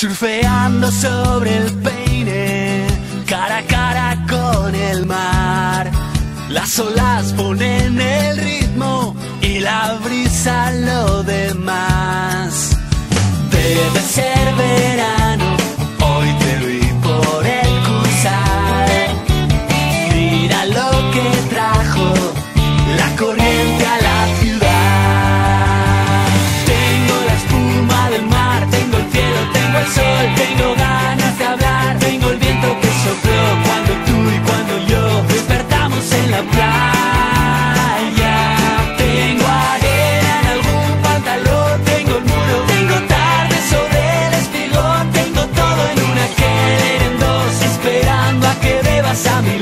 Surfeando sobre el peine, cara a cara con el mar. Las olas ponen el ritmo y la brisa el sol, tengo ganas de hablar, tengo el viento que sopló cuando tú y cuando yo despertamos en la playa. Tengo arena en algún pantalón, tengo el muro, tengo tarde sobre el espigón, tengo todo en una que en dos, esperando a que bebas a mi